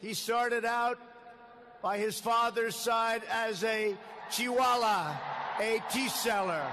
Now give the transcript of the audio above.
He started out by his father's side as a Chihuahua, a tea seller.